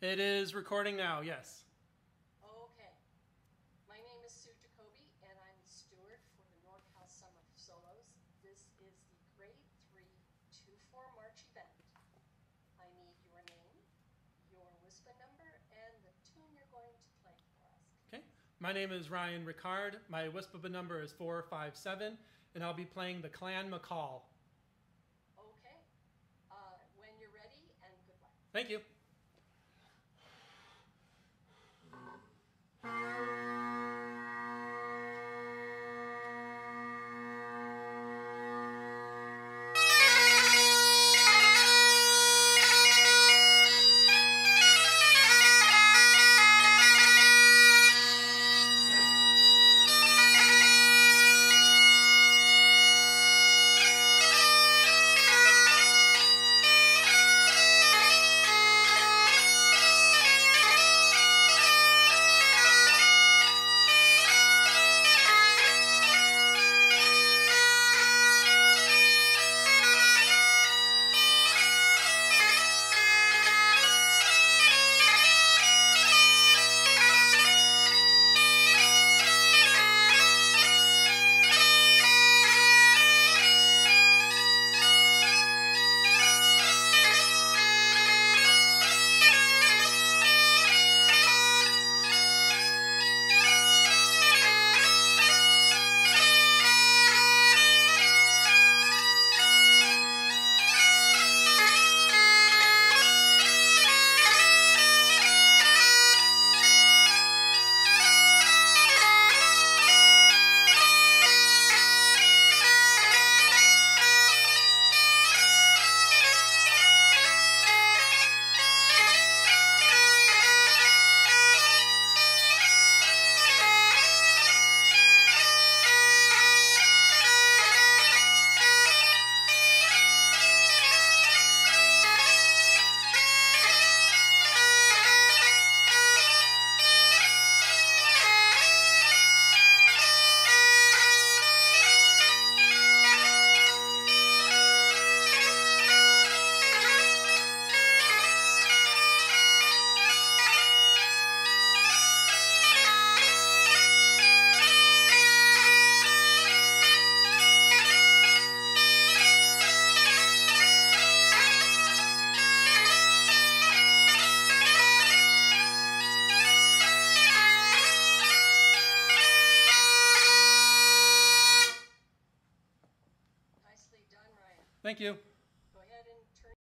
It is recording now, yes. Okay. My name is Sue Jacoby, and I'm the steward for the Norcal Summer Solos. This is the grade three, two, four March event. I need your name, your WUSPBA number, and the tune you're going to play for us. Okay. My name is Ryan Rickard. My WUSPBA number is 457, and I'll be playing the Clan MacColl. Okay. Uh, when you're ready, and good luck. Thank you.